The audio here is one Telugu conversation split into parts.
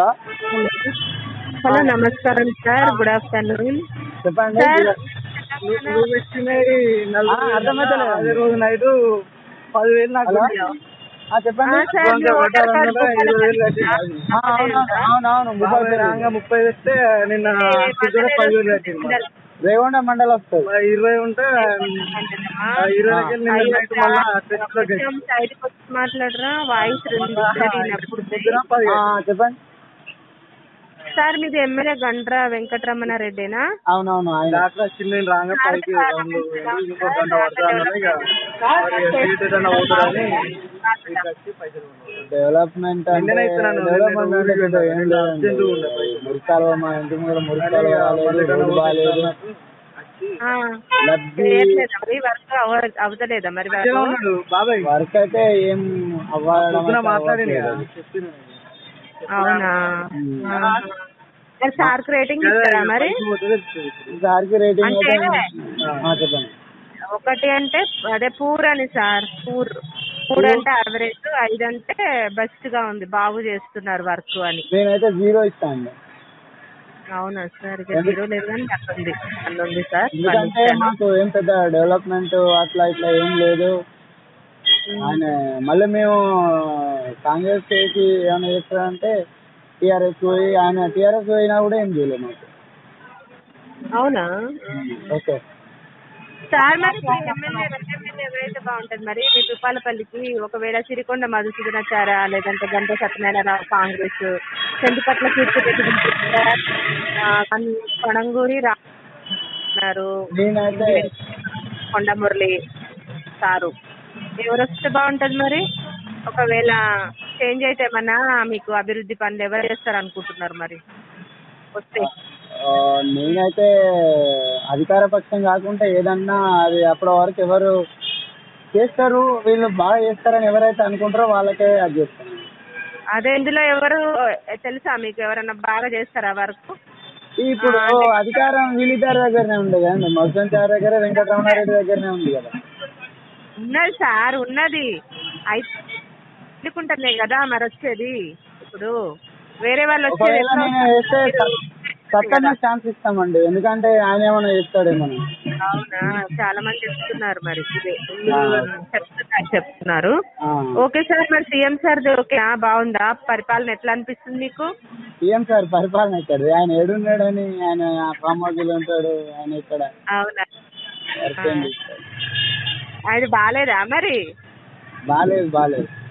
ఇక్కడ హలో నమస్కారం సార్ గుడ్ ఆఫ్టర్నూన్ చెప్పండి నువ్వు పెట్టినది అదే రోజు నైట్ పదివేలు నాకు చెప్పండి ముప్పై రాగా ముప్పై తెస్తే నిన్న పదివేలు పెట్టింది రేవండ మండలం వస్తుంది ఇరవై ఉంటే ఇరవై మాట్లాడరా వాయిస్ చెప్పండి సార్ మీది ఎమ్మెల్యే గండ్ర వెంకటరమణ రెడ్డినా అవునవును డెవలప్మెంట్ ఇంటి వర్క్ అయితే ఏం అవ్వాలి అవునా సార్కి రేటింగ్ ఇస్తారా మరి సార్కి రేటింగ్ అంటే ఒకటి అంటే అదే పూర్ అని సార్ పూర్ పూర్ అంటే అవరేజ్ ఐదు అంటే బెస్ట్ గా ఉంది బాగు చేస్తున్నారు వర్క్ అని నేనైతే జీరో ఇస్తాను అవునా సార్ ఇక జీరో లేదు కానీ అట్లుంది ఉంది సార్ మాకు ఏం పెద్ద డెవలప్మెంట్ అట్లా ఇట్లా ఏం లేదు మళ్ళీ మేము కాంగ్రెస్ చేసి ఏమైనా అంటే టిఆర్ఎస్ పోయి ఆయన టిఆర్ఎస్ పోయినా కూడా ఏం చేయలేదు అవునా ఓకే సార్ మరి ఎవరైతే మరి మీ తుపాలపల్లికి ఒకవేళ సిరికొండ మధుసూదనాచార లేదంటే గంట సత్యనారాయణరావు కాంగ్రెస్ చెందుపట్ల కీర్తిరెడ్డి కొడంగూరి కొండ మురళి సారు ఎవరు వస్తే బాగుంటుంది మరి ఒకవేళ చేంజ్ అయితే ఏమన్నా మీకు అభివృద్ధి పనులు ఎవరు చేస్తారు అనుకుంటున్నారు మరి వస్తే నేనైతే అధికార పక్షం కాకుండా ఏదన్నా అది అప్పటి వరకు ఎవరు చేస్తారు వీళ్ళు బాగా చేస్తారని ఎవరైతే అనుకుంటారో వాళ్ళకే అది చేస్తారు అదే ఇందులో ఎవరు తెలుసా మీకు ఎవరన్నా బాగా చేస్తారా వరకు ఇప్పుడు అధికారం వీళ్ళిద్దరి దగ్గరనే ఉంది కదండి మధుసూన్ చార్ దగ్గర వెంకటరమణారెడ్డి దగ్గరనే ఉంది కదా ఉన్నది సార్ ఉన్నది అయితే పబ్లిక్ కదా మరి వచ్చేది ఇప్పుడు వేరే వాళ్ళు వచ్చేది ఛాన్స్ ఇస్తామండి ఎందుకంటే ఆయన ఏమైనా చెప్తాడు అవునా చాలా మంది చెప్తున్నారు మరి చెప్తున్నారు ఓకే సార్ మరి సీఎం సార్ ఓకే బాగుందా పరిపాలన ఎట్లా అనిపిస్తుంది మీకు సీఎం సార్ పరిపాలన ఇక్కడ ఆయన ఏడున్నాడని ఆయన రామోజీలో ఉంటాడు ఆయన ఇక్కడ అవునా అది బాగాలేదా మరి బాగాలేదు బాగాలేదు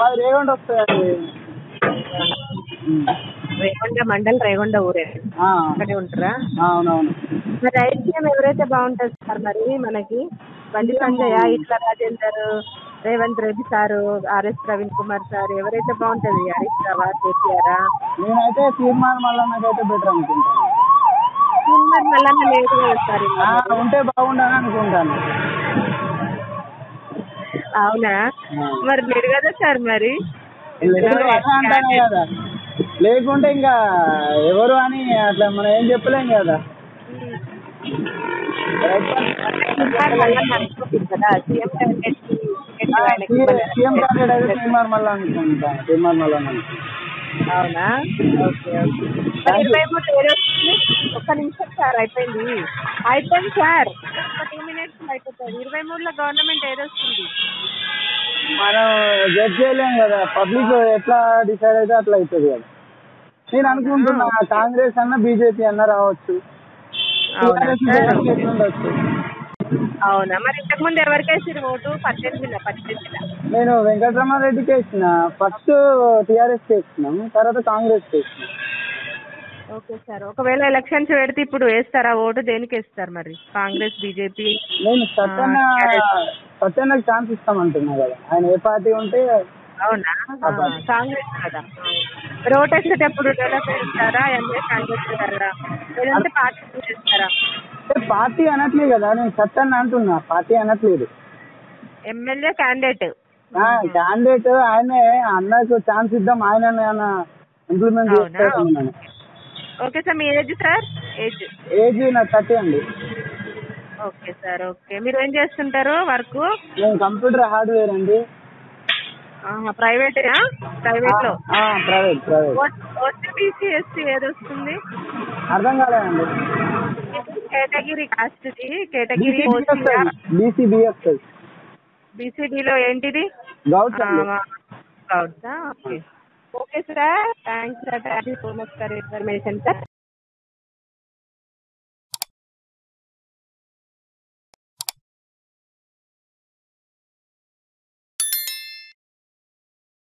మాది రేగొండ వస్తుందండి రేగొండ మండల్ రేగొండ ఊరే అక్కడే ఉంటారా అవునవును మరి ఐటీఎం ఎవరైతే బాగుంటారు సార్ మరి మనకి బండి సంజయ ఇట్లా Rajender Revanth Reddy sir RS Praveen Kumar sir ఎవరైతే బాగుంటుంది హరీష్ రావా కేటీఆరా నేనైతే తీర్మానం వల్ల బెటర్ అనుకుంటాను తీర్మానం మల్లన్న లేదు సార్ ఉంటే బాగుండాలని అనుకుంటాను అవునా మరి మీరు కదా సార్ మరి కదా లేకుంటే ఇంకా ఎవరు అని అట్లా మనం ఏం చెప్పలేం కదా అనుకుంటా అవునా ఓకే ఓకే ఒక్క నిమిషం సార్ అయిపోయింది అయిపోయింది సార్ ఒక టూ మినిట్స్ అయిపోతుంది ఇరవై మూడులో గవర్నమెంట్ ఏది వస్తుంది మనం జడ్జ్ చేయలేం కదా పబ్లిక్ ఎట్లా డిసైడ్ అయితే అట్లా అవుతుంది కదా నేను అనుకుంటున్నా కాంగ్రెస్ అన్న బీజేపీ అన్న రావచ్చు ఉండొచ్చు అవునా మరి ఇంతకు ముందు ఎవరికేసారు ఓటు పద్దెనిమిది పద్దెనిమిది నేను వెంకటరమారెడ్డికి వేసిన ఫస్ట్ టిఆర్ఎస్ వేసినాం తర్వాత కాంగ్రెస్ వేసినాం ఓకే సార్ ఒకవేళ ఎలక్షన్స్ పెడితే ఇప్పుడు వేస్తారా ఓటు దేనికి వేస్తారు మరి కాంగ్రెస్ బీజేపీ నేను సత్యన్న సత్యన్నకి ఛాన్స్ ఇస్తామంటున్నా కదా ఆయన ఏ పార్టీ ఉంటే అవునా కాంగ్రెస్ కదా రోడ్ వేసేటప్పుడు ఎప్పుడు డెవలప్ చేస్తారా ఎంఏ కాంగ్రెస్ లేదంటే పార్టీ చేస్తారా పార్టీ అనట్లేదు కదా నేను సత్యన్న అంటున్నా పార్టీ అనట్లేదు ఎమ్మెల్యే క్యాండిడేట్ క్యాండిడేట్ ఆయనే అన్నకు ఛాన్స్ ఇద్దాం ఆయన ఇంప్లిమెంట్ చేస్తాను ఓకే సార్ మీ ఏజ్ సార్ ఏజ్ ఏజ్ నాకు థర్టీ అండి ఓకే సార్ ఓకే మీరు ఏం చేస్తుంటారు వర్క్ నేను కంప్యూటర్ హార్డ్వేర్ అండి ప్రైవేట్ ప్రైవేట్ లో ప్రైవేట్ ప్రైవేట్ ఓటీపీసీ ఎస్సీ ఏది వస్తుంది అర్థం కాలేదండి కేటగిరీ కాస్ట్ కేటగిరీ బీసీబీఎస్ బీసీడీలో ఏంటిది గౌడ్స్ గౌడ్సా okay okay sir thanks sir thank you so much for information sir